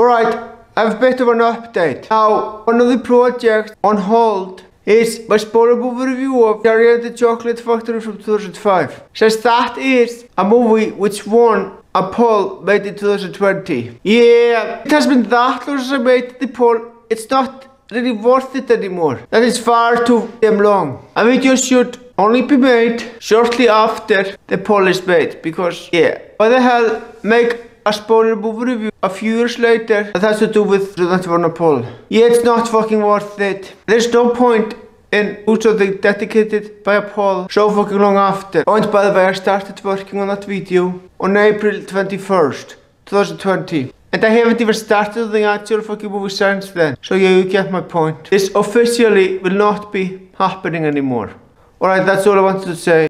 Alright, I have a bit of an update. Now, one of the projects on hold is my spoiler review of Charlie and the Chocolate Factory from 2005. Since that is a movie which won a poll made in 2020. Yeah, it has been that long since I made the poll. It's not really worth it anymore. That is far too damn long. A video should only be made shortly after the poll is made because yeah, why the hell make a spoiler movie review a few years later that has to do with one a poll. Yeah, it's not fucking worth it. There's no point in something dedicated by a poll so fucking long after. Oh, and by the way, I started working on that video on April 21st, 2020. And I haven't even started the actual fucking movie since then. So yeah, you get my point. This officially will not be happening anymore. Alright, that's all I wanted to say.